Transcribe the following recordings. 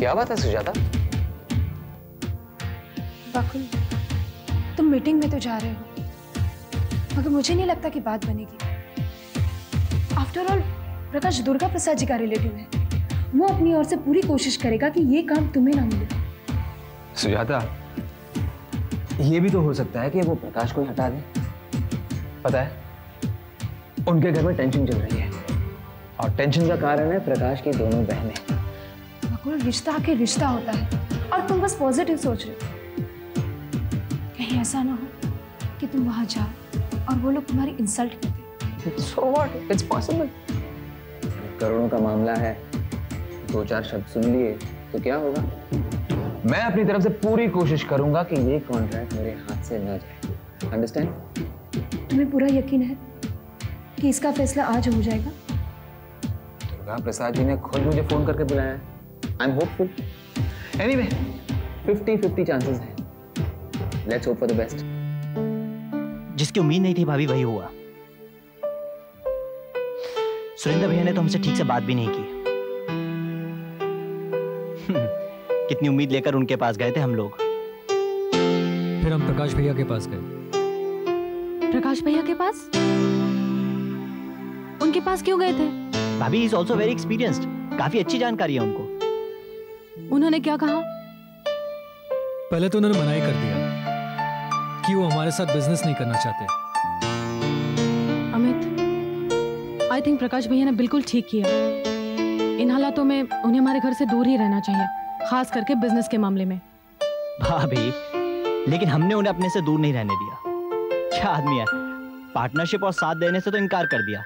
क्या बात है सुजाता? बकुल तुम मीटिंग में तो जा रहे हो मगर मुझे नहीं लगता कि बात बनेगी। आफ्टर ऑल प्रकाश दुर्गा प्रसाद जी का रिलेटिव है। वो अपनी ओर से पूरी कोशिश करेगा कि ये काम तुम्हें ना मिले। सुजाता ये भी तो हो सकता है कि वो प्रकाश को हटा दे। पता है उनके घर में टेंशन चल रही है और टेंशन का कारण है प्रकाश की दोनों बहनें। बकुल रिश्ता आके रिश्ता होता है। और तुम बस पॉजिटिव सोच रहे हो। कहीं ऐसा ना हो कि तुम वहाँ जाओ और वो लोग तुम्हारी इंसल्ट कर दे So what? It's possible. करोड़ों का मामला है। दो चार शब्द सुन लिए तो क्या होगा? मैं अपनी तरफ़ से पूरी कोशिश करूँगा कि ये कॉन्ट्रैक्ट मेरे हाथ से ना जाए। अंडरस्टैंड तुम्हें पूरा यकीन है कि इसका फैसला आज हो जाएगा? दुर्गा प्रसाद जी ने खुद मुझे फ़ोन करके बुलाया। है I am hopeful anyway 50 50 chances हैं. Let's hope for the best जिसकी उम्मीद नहीं थी भाभी वही हुआ। सुरेंद्र भैया ने तो हमसे ठीक से बात भी नहीं की। कितनी उम्मीद लेकर उनके पास गए थे हम लोग। फिर हम प्रकाश भैया के पास गए। प्रकाश भैया के पास? उनके पास क्यों गए थे? भाभी इज़ ऑल्सो वेरी एक्सपीरियंस्ड काफ़ी अच्छी जानकारी है उनको। उन्होंने क्या कहा? पहले तो उन्होंने मना ही कर दिया कि वो हमारे साथ बिज़नेस नहीं करना चाहते। अमित आई थिंक प्रकाश भैया ने बिल्कुल ठीक किया। इन हालातों में उन्हें हमारे घर से दूर ही रहना चाहिए खास करके बिज़नेस के मामले में। भाभी लेकिन हमने उन्हें अपने से दूर नहीं रहने दिया। क्या आदमी है? पार्टनरशिप और साथ देने से तो इनकार कर दिया।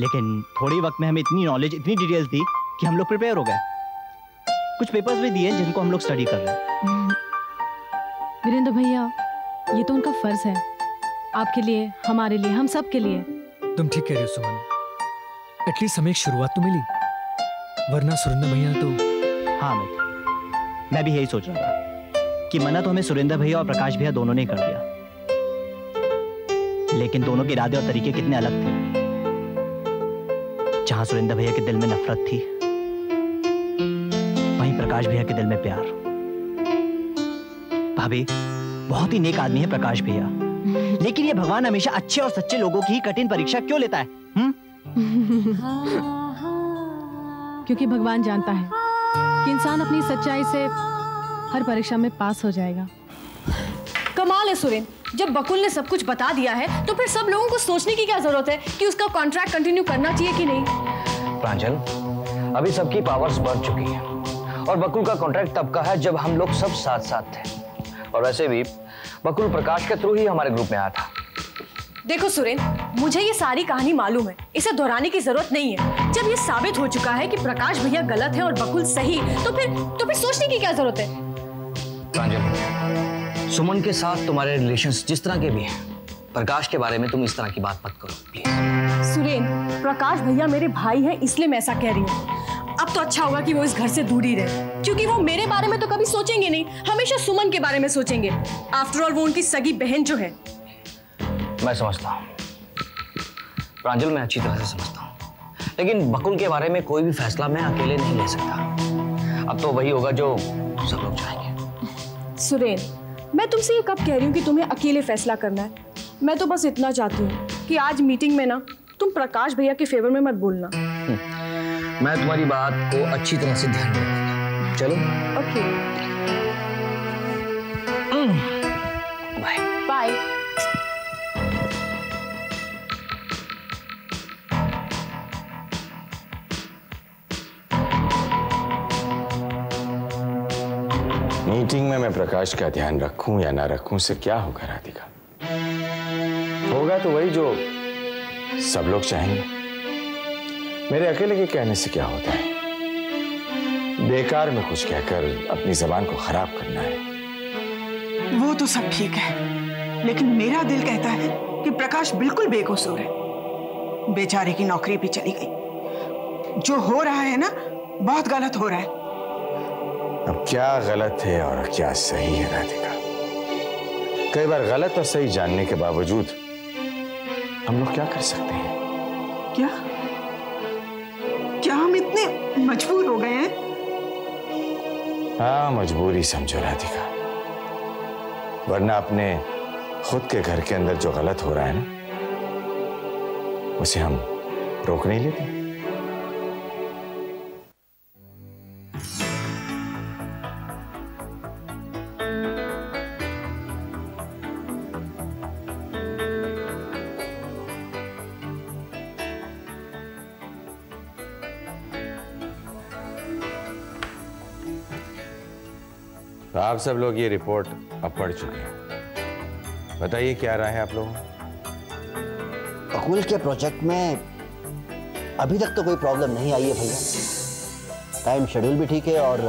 लेकिन थोड़ी वक्त में हमें इतनी नॉलेज इतनी डिटेल्स दी कि हम लोग प्रिपेयर हो गए। कुछ पेपर्स भी दिए जिनको हम लोग स्टडी कर रहे हैं। वीरेंद्र भैया ये तो उनका फ़र्ज़ है। आपके लिए हमारे लिए हम सब के लिए। तुम ठीक कह रहे हो सुमन। एटलीस्ट हमें एक शुरुआत तो मिली। वरना सुरेंद्र भैया तो हाँ अमित मैं भी यही सोच रहा था कि मना तो हमें सुरेंद्र भैया और प्रकाश भैया दोनों ने कर दिया। लेकिन दोनों के इरादे और तरीके कितने अलग थे। जहाँ सुरेंद्र भैया के दिल में नफरत थी प्रकाश भैया के दिल में प्यार। भाभी बहुत ही नेक आदमी है प्रकाश भैया। लेकिन ये भगवान हमेशा अच्छे और सच्चे लोगों की ही कठिन परीक्षा क्यों लेता है? हुँ? क्योंकि भगवान जानता है कि इंसान अपनी सच्चाई से हर परीक्षा में पास हो जाएगा। कमाल है सुरेन। जब बकुल ने सब कुछ बता दिया है तो फिर सब लोगों को सोचने की क्या ज़रूरत है कि उसका कॉन्ट्रैक्ट कंटिन्यू करना चाहिए कि नहीं? प्रांजल अभी सबकी पावर्स बढ़ चुकी है। और बकुल का कॉन्ट्रैक्ट तब का है जब हम लोग सब साथ साथ थे। और वैसे भी बकुल प्रकाश के थ्रू ही हमारे ग्रुप में आया था। देखो सुरेन मुझे ये सारी कहानी मालूम है। इसे दोहराने की ज़रूरत नहीं है। जब ये साबित हो चुका है कि प्रकाश भैया गलत है और बकुल सही तो फिर तो फिर सोचने की क्या ज़रूरत है? सुमन के साथ तुम्हारे रिलेशंस जिस तरह के भी हैं प्रकाश के बारे में तुम इस तरह की बात मत करो प्लीज़ सुरेन प्रकाश भैया मेरे भाई हैं इसलिए मैं ऐसा कह रही हूँ। अब तो अच्छा होगा कि वो इस घर से दूर ही रहे। क्योंकि वो मेरे बारे में तो कभी सोचेंगे नहीं हमेशा सुमन के बारे में सोचेंगे। आफ्टर ऑल वो उनकी सगी बहन जो है। मैं समझता हूँ। प्रांजल मैं अच्छी तरह से समझता हूँ। लेकिन बकुल के बारे में कोई भी फैसला मैं अकेले नहीं ले सकता। अब तो वही होगा जो सब लोग चाहेंगे। सुरेन मैं तुमसे ये कब कह रही हूँ कि तुम्हें अकेले फैसला करना है? मैं तो बस इतना चाहती हूँ कि आज मीटिंग में ना तुम प्रकाश भैया के फेवर में मत बोलना। मैं तुम्हारी बात को अच्छी तरह से ध्यान में रखूँगा चलो। ओके बाय बाय मीटिंग में मैं प्रकाश का ध्यान रखूँ या ना रखूँ से क्या होगा राधिका? होगा तो वही जो सब लोग चाहेंगे। मेरे अकेले के कहने से क्या होता है? बेकार में कुछ कहकर अपनी जबान को खराब करना है। वो तो सब ठीक है लेकिन मेरा दिल कहता है कि प्रकाश बिल्कुल बेकसूर है। बेचारे की नौकरी भी चली गई। जो हो रहा है ना बहुत गलत हो रहा है। अब क्या गलत है और क्या सही है राधिका? कई बार गलत और सही जानने के बावजूद हम लोग क्या कर सकते हैं? क्या? मजबूर हो गए हैं? हाँ मजबूरी समझो, राधिका। वरना अपने खुद के घर के अंदर जो गलत हो रहा है ना, उसे हम रोक नहीं लेते। तो आप सब लोग ये रिपोर्ट अब पढ़ चुके हैं। बताइए क्या राय है आप लोगों अकुल के प्रोजेक्ट में अभी तक तो कोई प्रॉब्लम नहीं आई है भैया। टाइम शेड्यूल भी ठीक है और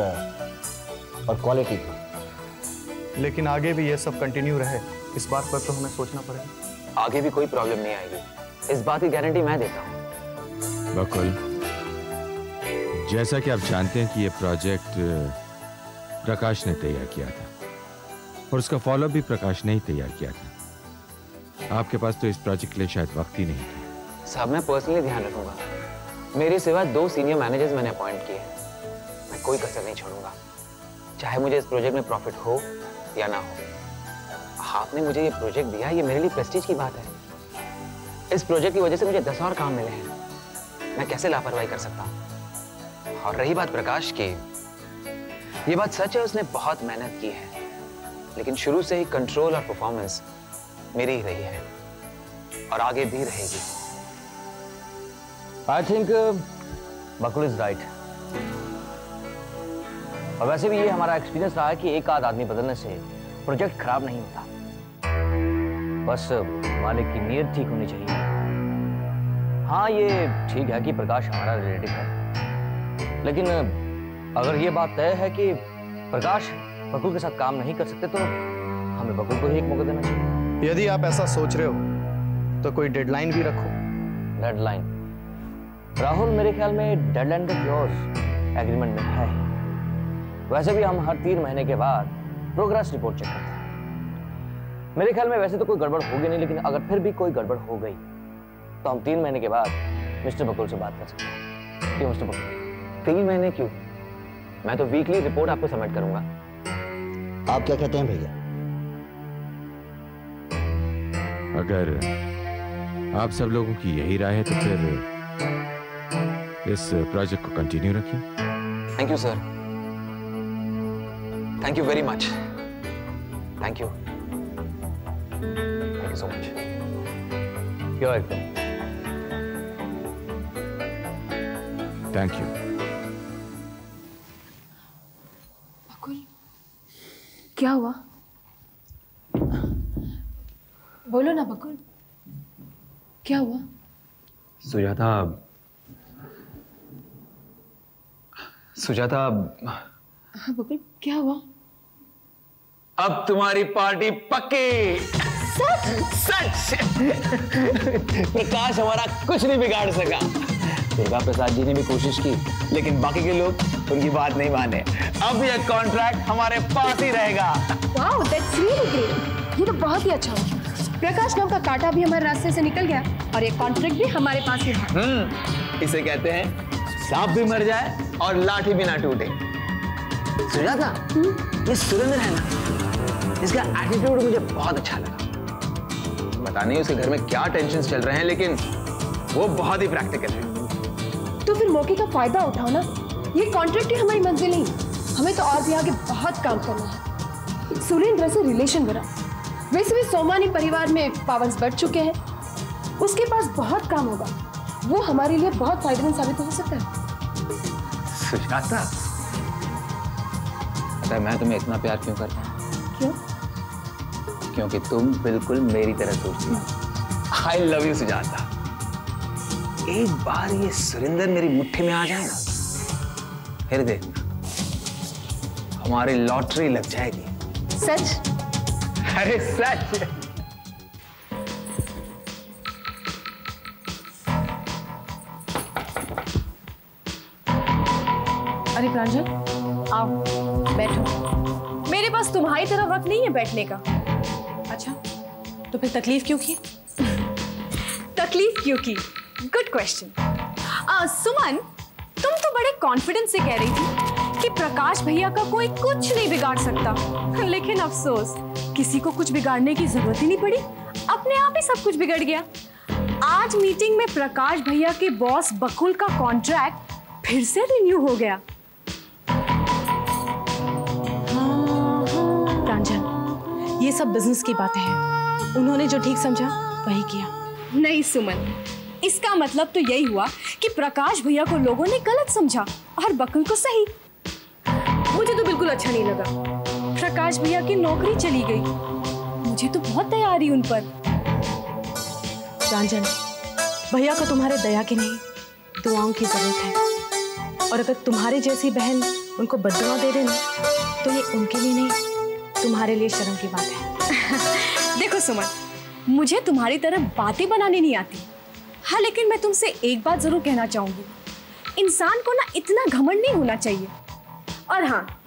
और क्वालिटी भी। लेकिन आगे भी ये सब कंटिन्यू रहे इस बात पर तो हमें सोचना पड़ेगा। आगे भी कोई प्रॉब्लम नहीं आएगी। इस बात की गारंटी मैं देता हूँ। बकुल जैसा कि आप जानते हैं कि ये प्रोजेक्ट प्रकाश ने तैयार किया था। और उसका फॉलो भी प्रकाश ने ही तैयार किया था। आपके पास तो इस प्रोजेक्ट के लिए शायद वक्त ही नहीं था। साहब, मैं पर्सनली ध्यान रखूँगा। मेरे सिवा दो सीनियर मैनेजर्स मैंने अपॉइंट किए हैं। मैं कोई कसर नहीं छोड़ूँगा। चाहे मुझे इस प्रोजेक्ट में प्रॉफिट हो या ना हो। आपने मुझे ये प्रोजेक्ट दिया, ये मेरे लिए प्रेस्टीज की बात है। इस प्रोजेक्ट की वजह से मुझे दस और काम मिले हैं। मैं कैसे लापरवाही कर सकता हूँ? और रही बात प्रकाश की ये बात सच है, उसने बहुत मेहनत की है। लेकिन शुरू से ही कंट्रोल और परफॉर्मेंस मेरी ही रही है और आगे भी रहेगी। I think Bakul is right और वैसे भी ये हमारा एक्सपीरियंस रहा है कि एक आध आदमी बदलने से प्रोजेक्ट खराब नहीं होता। बस मालिक की नीयत ठीक होनी चाहिए। हाँ ये ठीक है कि प्रकाश हमारा रिलेटिव है। लेकिन अगर ये बात तय है कि प्रकाश बकुल के साथ काम नहीं कर सकते तो हमें बकुल को ही एक मौका देना चाहिए। यदि आप ऐसा सोच रहे हो तो कोई डेडलाइन भी रखो। डेडलाइन राहुल मेरे ख्याल में डेडलाइन का क्लॉज एग्रीमेंट में है वैसे भी हम हर तीन महीने के बाद प्रोग्रेस रिपोर्ट चेक करते हैं। मेरे ख्याल में वैसे तो कोई गड़बड़ होगी नहीं लेकिन अगर फिर भी कोई गड़बड़ हो गई तो हम तीन महीने के बाद मिस्टर बकुल से बात कर सकते हैं। क्यों मिस्टर बकुल? तीन महीने क्यों? मैं तो वीकली रिपोर्ट आपको सबमिट करूँगा। आप क्या कहते हैं भैया? अगर आप सब लोगों की यही राय है तो फिर इस प्रोजेक्ट को कंटिन्यू रखिए। Thank you sir thank you very much thank you thank you so much क्यों एकदम थैंक यू क्या हुआ? बोलो ना बकुल। क्या हुआ? सुजाता सुजाता। हाँ बकुल क्या हुआ? अब तुम्हारी पार्टी पक्की। सच? सच। प्रकाश हमारा कुछ नहीं बिगाड़ सका। दुर्गा प्रसाद जी ने भी कोशिश की लेकिन बाकी के लोग उनकी बात नहीं माने। अब यह कॉन्ट्रैक्ट हमारे पास ही रहेगा। वाओ दैट्स रियली ग्रेट ये तो बहुत ही अच्छा हुआ। प्रकाश नाम का कांटा भी हमारे रास्ते से निकल गया और ये कॉन्ट्रैक्ट भी हमारे पास ही रहा हम्म इसे कहते हैं सांप भी मर जाए और लाठी भी ना टूटे। सुजाता ये सुरेंद्र है ना? इसका एटीट्यूड मुझे बहुत अच्छा लगा। पता नहीं उसके घर में क्या टेंशन चल रहे हैं लेकिन वो बहुत ही प्रैक्टिकल है। तो फिर मौके का फ़ायदा उठाओ ना। ये कॉन्ट्रैक्ट ही हमारी मंजिल नहीं हमें तो और भी आगे बहुत काम करना है। सुरेंद्र से रिलेशन बना। वैसे भी सोमानी परिवार में पावर्स बढ़ चुके हैं। उसके पास बहुत काम होगा। वो हमारे लिए बहुत फ़ायदेमंद साबित हो सकता है। सुजाता पता मैं तुम्हें इतना प्यार क्यों करता हूँ? क्यों? क्योंकि तुम बिल्कुल मेरी तरह सोचती हो। I love you Sujata. एक बार ये सुरेंद्र मेरी मुट्ठी में आ जाए ना फिर देखना हमारी लॉटरी लग जाएगी। सच? अरे सच! अरे प्रांजल आओ बैठो। मेरे पास तुम्हारी तरह वक्त नहीं है बैठने का। अच्छा तो फिर तकलीफ़ क्यों की? तकलीफ़ क्यों की? गुड क्वेश्चन सुमन तो बड़े कॉन्फिडेंस से कह रही थी कि प्रकाश भैया का कोई कुछ नहीं बिगाड़ सकता। लेकिन अफसोस, किसी को कुछ बिगाड़ने की ज़रूरत ही नहीं पड़ी। अपने आप ही सब कुछ बिगड़ गया। आज मीटिंग में प्रकाश भैया के बॉस बकुल का कॉन्ट्रैक्ट फिर से रिन्यू हो गया। प्रांजल, ये सब बिज़नेस की बातें हैं। उन्होंने जो ठीक समझा, वही किया। नहीं सुमन, इसका मतलब तो यही हुआ कि प्रकाश भैया को लोगों ने गलत समझा और बकुल को सही। मुझे तो बिल्कुल अच्छा नहीं लगा। प्रकाश भैया की नौकरी चली गई। मुझे तो बहुत दया आ रही उन पर। प्रांजल भैया को तुम्हारे दया की नहीं, दुआओं की ज़रूरत है। और अगर तुम्हारी जैसी बहन उनको बददुआ दे देना तो ये उनके लिए नहीं, तुम्हारे लिए शर्म की बात है। देखो सुमन, मुझे तुम्हारी तरफ़ बातें बनाने नहीं आती। हाँ लेकिन मैं तुमसे एक बात ज़रूर कहना चाहूँगी। इंसान को ना इतना घमंड नहीं होना चाहिए। और हाँ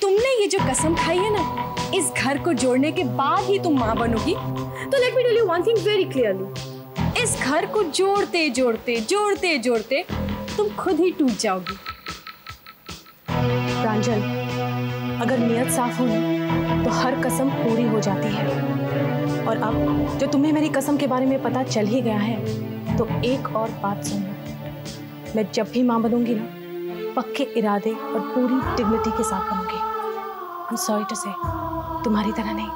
तुमने ये जो कसम खाई है ना, इस घर को जोड़ने के बाद ही तुम माँ बनोगी। तो let me tell you one thing very clearly इस घर को जोड़ते जोड़ते जोड़ते जोड़ते तुम खुद ही टूट जाओगी। प्रांजल, अगर नियत साफ़ हो ना तो हर कसम पूरी हो जाती है। और अब, जो तुम्हें मेरी कसम के बारे में पता चल ही गया है तो एक और बात सुन मैं जब भी माँ बनूँगी ना, पक्के इरादे और पूरी डिग्निटी के साथ बनूँगी। आई सॉरी टू से तुम्हारी तरह नहीं।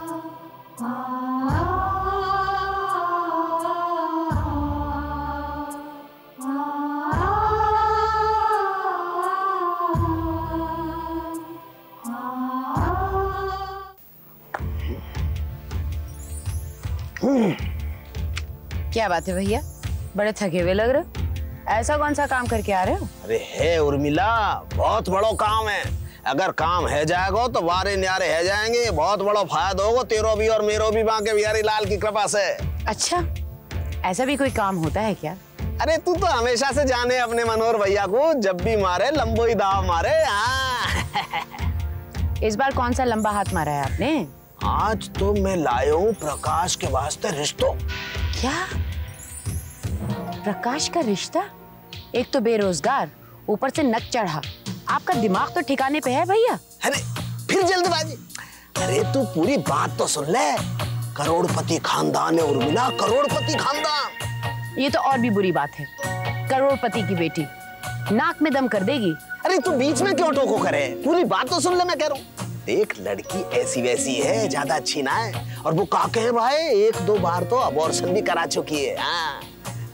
क्या बात है भैया? बड़े थके हुए लग रहे ऐसा कौन सा काम करके आ रहे हो? अरे है उर्मिला बहुत बड़ो काम है। अगर काम है जाएगा तो वारे न्यारे है जाएँगे। बहुत बड़ा फ़ायदा होगा तेरो भी और मेरो भी बांके बिहारी लाल की कृपा से। अच्छा ऐसा भी कोई काम होता है क्या? अरे तू तो हमेशा से जाने अपने मनोहर भैया को जब भी मारे लंबो ही दाव मारे हाँ। इस बार कौन सा लंबा हाथ मारा है आपने? आज तो मैं लाया हूँ प्रकाश के वास्ते रिश्तों। क्या? प्रकाश का रिश्ता? एक तो बेरोजगार ऊपर से नक चढ़ा। आपका दिमाग तो ठिकाने पे है भैया। अरे फिर जल्दबाजी। अरे तू पूरी बात तो सुन ले। करोड़पति खानदान है उर्मिला करोड़पति खानदान। ये तो और भी बुरी बात है। करोड़पति की बेटी। नाक में दम कर देगी। अरे तू बीच में क्यों टोको करे? पूरी बात तो सुन ले मैं कह रहा हूँ। देख लड़की ऐसी वैसी है ज़्यादा अच्छी ना है। और वो काके है भाई एक दो बार तो अबॉर्शन भी करा चुकी है। हाँ।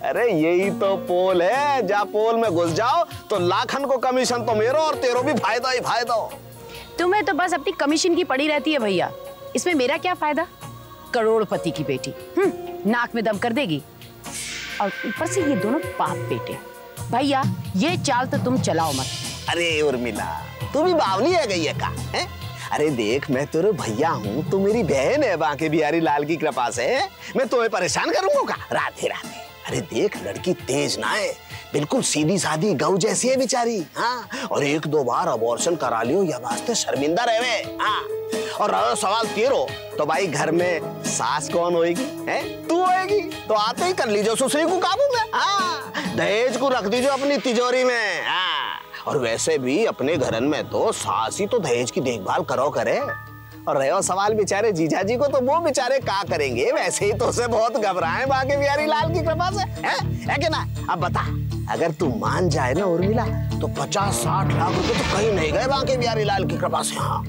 अरे यही तो पोल है जा पोल में घुस जाओ तो लाखन को कमीशन तो मेरो और तेरो भी फ़ायदा ही फ़ायदा तुम्हें तो बस अपनी कमीशन की पड़ी रहती है भैया। इसमें मेरा क्या फ़ायदा? करोड़पति की बेटी। हम्म, नाक में दम कर देगी। और ऊपर से ये दोनों बाप बेटे। भैया ये चाल तो तुम चलाओ मत। अरे उर्मिला तू भी बावली है गई है का है? अरे देख मैं तेरे भैया हूँ तू मेरी बहन है बांके बिहारी लाल की कृपा से मैं तुम्हें परेशान करूँगा राधे राधे अरे देख, लड़की तेज ना है बिल्कुल सीधी सादी गऊ जैसी है बेचारी हाँ? और एक दो बार अबॉर्शन करा लियो या वास्ते शर्मिंदा रहे। हाँ? और रहा, सवाल तेरो तो भाई घर में सास कौन होएगी, है? तू होएगी तो आते ही कर लीजिए सुसरी को काबू में हाँ? दहेज को रख दीजिए अपनी तिजोरी में हाँ? और वैसे भी अपने घरन में तो सास ही तो दहेज की देखभाल करो करे। और रहे सवाल बेचारे जीजा जी को तो वो बेचारे का करेंगे? वैसे ही तो उसे बहुत घबराए बाकी बिहारी लाल की कृपा से। है, है कि ना? अब बता अगर तू मान जाए ना उर्मिला तो पचास साठ लाख रुपए तो कहीं नहीं गए बाकी बिहारी लाल की कृपा से हाँ।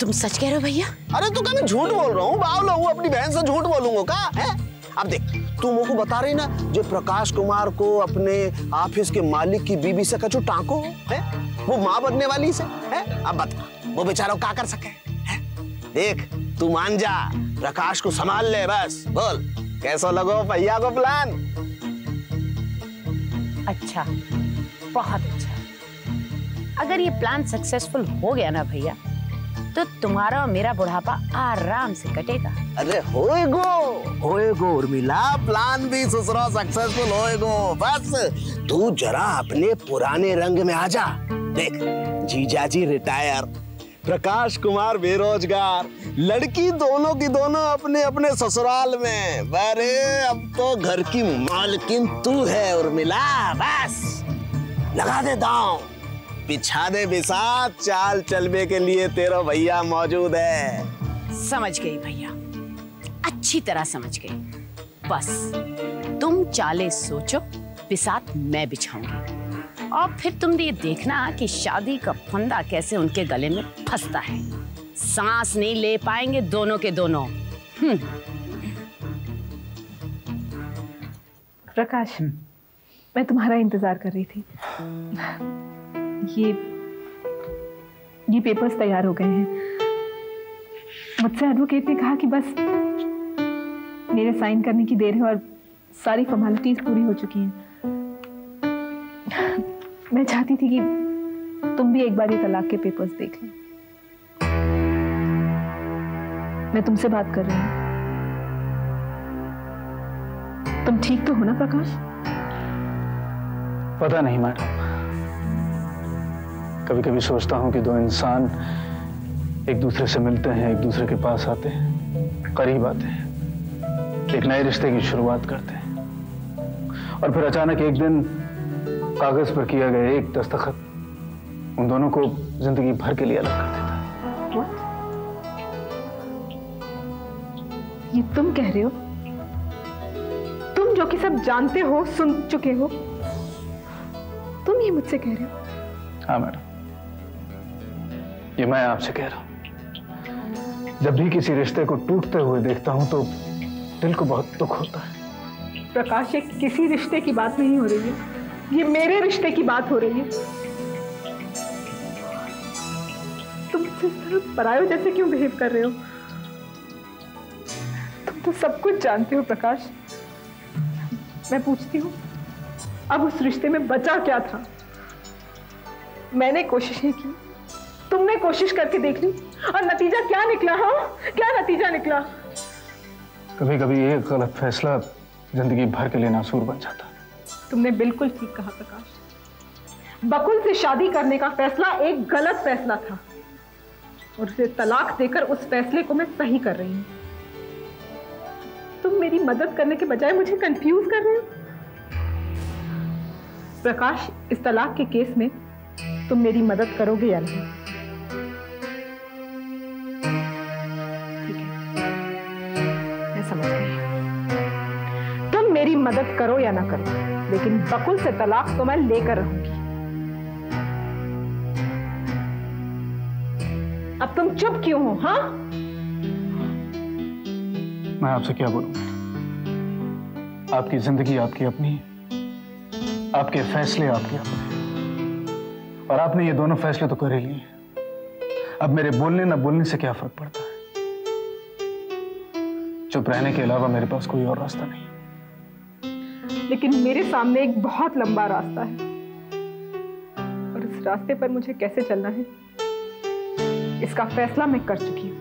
तुम सच कह रहे हो भैया? अरे तू क्या मैं झूठ बोल रहा हूँ बावलो हूँ अपनी बहन से झूठ बोलूँगा का? है? अब देख तू मुझको बता रही ना जो प्रकाश कुमार को अपने ऑफ़िस के मालिक की बीबी से कचू टाको? है? वो माँ बनने वाली से? है? अब बता वो बेचारा क्या कर सके? देख तू मान जा। प्रकाश को संभाल ले बस। बोल कैसा लगो भैया को प्लान अच्छा बहुत अच्छा। अगर ये प्लान सक्सेसफुल हो गया ना भैया तो तुम्हारा और मेरा बुढ़ापा आराम से कटेगा। अरे होएगो होएगो उर्मिला प्लान भी ससुरा सक्सेसफुल होएगो। बस तू जरा अपने पुराने रंग में आ जा। देख जीजाजी रिटायर प्रकाश कुमार बेरोजगार। लड़की दोनों की दोनों अपने अपने ससुराल में। अरे, अब तो घर की मालकिन तू है उर्मिला बस। लगा दे दांव। बिछा दे बिसात। चाल चलने के लिए तेरा भैया मौजूद है। समझ गई भैया। अच्छी तरह समझ गई। बस, तुम चाले सोचो, बिसात मैं बिछाऊँगी। और फिर तुम ये देखना कि शादी का फंदा कैसे उनके गले में फंसता है। सांस नहीं ले पाएँगे दोनों के दोनों। हम्म। प्रकाश, मैं तुम्हारा इंतज़ार कर रही थी। ये ये पेपर्स तैयार हो गए हैं। मुझसे एडवोकेट ने कहा कि बस मेरे साइन करने की देर है और सारी फॉर्मेलिटीज पूरी हो चुकी हैं। मैं चाहती थी कि तुम भी एक बार ये तलाक के पेपर्स देख लो। मैं तुमसे बात कर रही हूँ। तुम ठीक तो हो ना, प्रकाश? पता नहीं, मैडम। कभी कभी सोचता हूँ कि दो इंसान एक दूसरे से मिलते हैं, एक दूसरे के पास आते हैं, करीब आते हैं, एक नए रिश्ते की शुरुआत करते हैं। और फिर अचानक एक दिन कागज़ पर किया गया एक दस्तखत उन दोनों को ज़िंदगी भर के लिए अलग कर देता What? ये तुम कह रहे हो? तुम जो कि सब जानते हो सुन चुके हो। तुम ये मुझसे कह रहे हो? हाँ मैडम। ये मैं आपसे कह रहा हूँ। जब भी किसी रिश्ते को टूटते हुए देखता हूँ तो दिल को बहुत दुख होता है। प्रकाश ये किसी रिश्ते की बात नहीं हो रही है। ये मेरे रिश्ते की बात हो रही है। तुम इस तरह परायो जैसे क्यों बिहेव कर रहे हो? तुम तो सब कुछ जानते हो, प्रकाश। मैं पूछती हूँ, अब उस रिश्ते में बचा क्या था? मैंने कोशिशें की। तुमने कोशिश करके देख ली, और नतीजा क्या निकला हाँ? क्या नतीजा निकला? कभी कभी एक गलत फैसला ज़िंदगी भर के लिए नासूर बन जाता। तुमने बिल्कुल ठीक कहा, प्रकाश। बकुल से शादी करने का फैसला एक गलत फैसला था। और उसे तलाक देकर उस फैसले को मैं सही कर रही हूँ। तुम मेरी मदद करने के बजाय मुझे कंफ्यूज कर रहे हो? प्रकाश, इस तलाक के केस में तुम मेरी मदद करोगे या नहीं? ठीक है। मैं समझ गई। तुम मेरी मदद करो या ना करो? लेकिन बकुल से तलाक तो मैं लेकर रहूँगी अब तुम चुप क्यों हो हाँ? मैं आपसे क्या बोलूँ? आपकी ज़िंदगी आपकी अपनी है। आपके फैसले आपके अपने और आपने ये दोनों फैसले तो कर ही लिए अब मेरे बोलने ना बोलने से क्या फ़र्क पड़ता है? चुप रहने के अलावा मेरे पास कोई और रास्ता नहीं। लेकिन मेरे सामने एक बहुत लंबा रास्ता है। और इस रास्ते पर मुझे कैसे चलना है, इसका फैसला मैं कर चुकी हूँ।